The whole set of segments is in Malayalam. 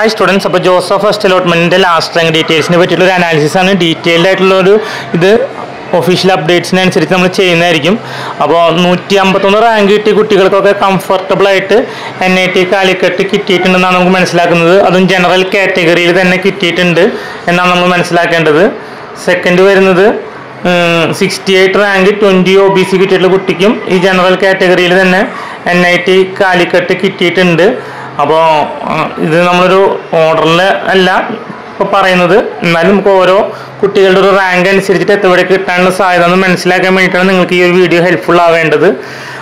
ഹായ് സ്റ്റുഡൻസ് അപ്പോൾ ജോസഫ് ഫസ്റ്റ് അലോട്ട്മെന്റിന്റെ ലാസ്റ്റ് റാങ്ക് ഡീറ്റെയിൽസിനെ പറ്റിയിട്ടുള്ള ഒരു അനാലിസിസ് ആണ്. ഡീറ്റെയിൽഡ് ആയിട്ടുള്ള ഒരു ഇത് ഒഫീഷ്യൽ അപ്ഡേറ്റ്സിനനുസരിച്ച് നമ്മൾ ചെയ്യുന്നതായിരിക്കും. അപ്പോൾ നൂറ്റി അമ്പത്തൊന്ന് റാങ്ക് കിട്ടിയ കുട്ടികൾക്കൊക്കെ കംഫർട്ടബിളായിട്ട് എൻ ഐ ടി കാലിക്കട്ട് കിട്ടിയിട്ടുണ്ടെന്നാണ് നമുക്ക് മനസ്സിലാക്കുന്നത്. അതും ജനറൽ കാറ്റഗറിയിൽ തന്നെ കിട്ടിയിട്ടുണ്ട് എന്നാണ് നമ്മൾ മനസ്സിലാക്കേണ്ടത്. സെക്കൻഡ് വരുന്നത് sixty eight rank twenty O B C കിട്ടിയിട്ടുള്ള കുട്ടിക്കും ഈ ജനറൽ കാറ്റഗറിയിൽ തന്നെ എൻ ഐ ടി കാലിക്കട്ട് കിട്ടിയിട്ടുണ്ട്. അപ്പോൾ ഇത് നമ്മളൊരു ഓർഡറിൽ അല്ല ഇപ്പോൾ പറയുന്നത്. എന്നാലും നമുക്ക് ഓരോ കുട്ടികളുടെ ഒരു റാങ്ക് അനുസരിച്ചിട്ട് എത്തവിടെ കിട്ടാനുള്ള സാധ്യത എന്ന് മനസ്സിലാക്കാൻ വേണ്ടിയിട്ടാണ് നിങ്ങൾക്ക് ഈ ഒരു വീഡിയോ ഹെൽപ്ഫുൾ ആവേണ്ടത്.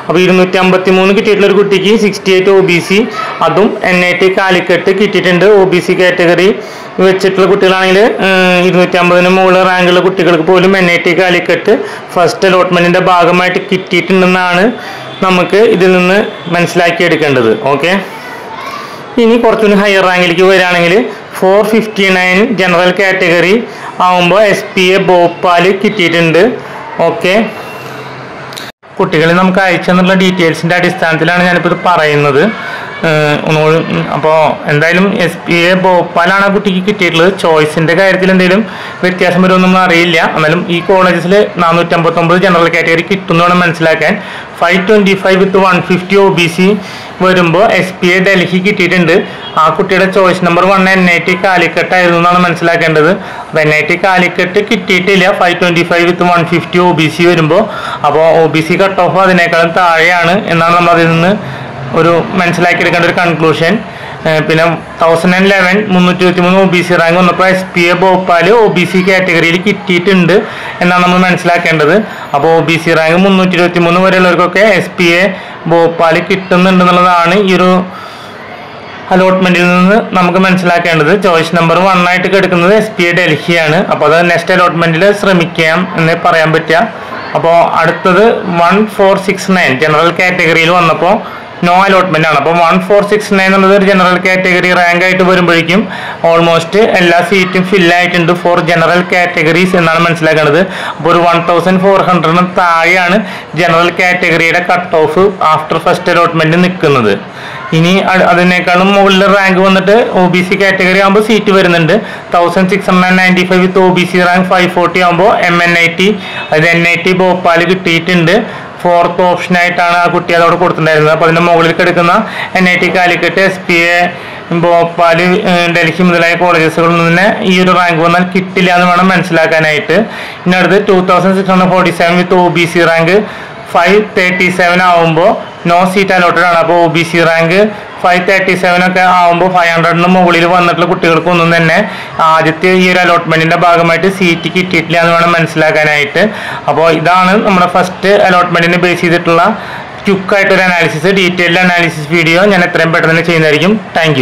അപ്പോൾ ഇരുന്നൂറ്റി അമ്പത്തി മൂന്ന് കിട്ടിയിട്ടുള്ള ഒരു കുട്ടിക്ക് sixty eight O B C അതും എൻ ഐ ടി കാലിക്കറ്റ് കിട്ടിയിട്ടുണ്ട്. ഒ ബി സി കാറ്റഗറി വെച്ചിട്ടുള്ള കുട്ടികളാണെങ്കിൽ ഇരുന്നൂറ്റി അമ്പതിന് മുകളിൽ റാങ്കുള്ള കുട്ടികൾക്ക് പോലും N I T Calicut first അലോട്ട്മെന്റിന്റെ ഭാഗമായിട്ട് കിട്ടിയിട്ടുണ്ടെന്നാണ് നമുക്ക് ഇതിൽ നിന്ന് മനസ്സിലാക്കിയെടുക്കേണ്ടത്. ഓക്കെ ഇനി കുറച്ചുകൂടി ഹയർ റാങ്കിലേക്ക് വരികയാണെങ്കിൽ four fifty nine general category ആകുമ്പോൾ എസ് പി എ ഭോപ്പാൽ കിട്ടിയിട്ടുണ്ട്. ഓക്കെ കുട്ടികളെ നമുക്ക് അയച്ചെന്നുള്ള ഡീറ്റെയിൽസിന്റെ അടിസ്ഥാനത്തിലാണ് ഞാനിപ്പോൾ ഇത് പറയുന്നത്. ഒന്നുകൂടി അപ്പോൾ എന്തായാലും എസ് പി എ ഭോപ്പാലാണ് ആ കുട്ടിക്ക് കിട്ടിയിട്ടുള്ളത്. ചോയ്സിന്റെ കാര്യത്തിൽ എന്തെങ്കിലും വ്യത്യാസം വരുമെന്നൊന്നും അറിയില്ല. എന്നാലും ഈ കോളേജസിൽ നാനൂറ്റമ്പത്തൊമ്പത് ജനറൽ കാറ്റഗറി കിട്ടുമെന്ന് വേണം മനസ്സിലാക്കാൻ. Five twenty five with one fifty O B C വരുമ്പോൾ എസ് പി എ ഡൽഹി കിട്ടിയിട്ടുണ്ട്. ആ കുട്ടിയുടെ choice number one N I T Calicut ആയിരുന്നു എന്നാണ് മനസ്സിലാക്കേണ്ടത്. അപ്പോൾ എൻ ഐ ടി കാലിക്കട്ട് കിട്ടിയിട്ടില്ല. Five twenty five with one fifty O B C വരുമ്പോൾ അപ്പോൾ O B C cut off അതിനേക്കാളും താഴെയാണ് എന്നാണ് നമ്മൾ അതിൽ നിന്ന് ഒരു മനസ്സിലാക്കിയെടുക്കേണ്ട ഒരു കൺക്ലൂഷൻ പിന്നെ തൗസൻഡ് ആൻഡ് ലെവൻ മുന്നൂറ്റി ഇരുപത്തി മൂന്ന് ഒ ബി സി റാങ്ക് വന്നപ്പോൾ S P A Bhopal O B C കാറ്റഗറിയിൽ കിട്ടിയിട്ടുണ്ട് എന്നാണ് നമ്മൾ മനസ്സിലാക്കേണ്ടത്. അപ്പോൾ ഒ ബി സി റാങ്ക് മുന്നൂറ്റി ഇരുപത്തി മൂന്ന് വരെയുള്ളവർക്കൊക്കെ എസ് പി എ ഭോപ്പാൽ കിട്ടുന്നുണ്ട് എന്നുള്ളതാണ് ഈ ഒരു അലോട്ട്മെന്റിൽ നിന്ന് നമുക്ക് മനസ്സിലാക്കേണ്ടത്. ചോയ്സ് നമ്പർ വൺ ആയിട്ട് കിടക്കുന്നത് എസ് പി എ ഡൽഹിയാണ്. അപ്പോൾ അത് നെക്സ്റ്റ് അലോട്ട്മെന്റിൽ ശ്രമിക്കാം എന്ന് പറയാൻ പറ്റുക. അപ്പോൾ അടുത്തത് one four six nine general കാറ്റഗറിയിൽ വന്നപ്പോൾ നോ അലോട്ട്മെന്റ് ആണ്. അപ്പോൾ വൺ ഫോർ സിക്സ് നയൻ എന്നുള്ളത് ഒരു ജനറൽ കാറ്റഗറി റാങ്ക് ആയിട്ട് വരുമ്പോഴേക്കും ഓൾമോസ്റ്റ് എല്ലാ സീറ്റും ഫില്ലായിട്ടുണ്ട് ഫോർ ജനറൽ കാറ്റഗറീസ് എന്നാണ് മനസ്സിലാക്കേണ്ടത് അപ്പോൾ ഒരു വൺ തൗസൻഡ് ഫോർ ഹൺഡ്രഡിന് താഴെയാണ് general കാറ്റഗറിയുടെ cut off after first allotment നിൽക്കുന്നത്. ഇനി അതിനേക്കാളും മുകളിൽ റാങ്ക് വന്നിട്ട് ഒ ബി സി കാറ്റഗറി ആകുമ്പോൾ സീറ്റ് വരുന്നുണ്ട്. Thousand six hundred ninety five with O B C rank five forty ആകുമ്പോൾ എം എൻ ഐ ടി അത് എൻ ഐ ടി ഭോപ്പാൽ കിട്ടിയിട്ടുണ്ട്. ഫോർത്ത് ഓപ്ഷനായിട്ടാണ് ആ കുട്ടി അതവിടെ കൊടുത്തിട്ടുണ്ടായിരുന്നത്. അപ്പോൾ അതിന്റെ മുകളിൽ കിടക്കുന്ന N I T Calicut S P A Bhopal Delhi മുതലായ കോളേജസുകളിൽ നിന്ന് ഈ ഒരു റാങ്ക് വന്നാൽ കിട്ടില്ല എന്ന് വേണം മനസ്സിലാക്കാനായിട്ട്. ഇനി അടുത്ത് two thousand six hundred forty seven with O B C rank five thirty seven ആവുമ്പോൾ നോ സീറ്റ് അലോട്ടഡ് ആണ്. അപ്പോൾ O B C rank five thirty seven ഒക്കെ ആവുമ്പോൾ ഫൈവ് ഹൺഡ്രഡിന് മുകളിൽ വന്നിട്ടുള്ള കുട്ടികൾക്കൊന്നും തന്നെ ആദ്യത്തെ ഈ ഒരു അലോട്ട്മെന്റിന്റെ ഭാഗമായിട്ട് സീറ്റ് കിട്ടിയിട്ടില്ല എന്ന് വേണം മനസ്സിലാക്കാനായിട്ട്. അപ്പോൾ ഇതാണ് നമ്മുടെ ഫസ്റ്റ് അലോട്ട്മെന്റിനെ ബേസ് ചെയ്തിട്ടുള്ള ക്യുക്കായിട്ടൊരു അനാലിസിസ് ഡീറ്റെയിൽഡ് അനാലിസിസ് വീഡിയോ ഞാൻ എത്രയും പെട്ടെന്ന് ചെയ്യുന്നതായിരിക്കും. താങ്ക്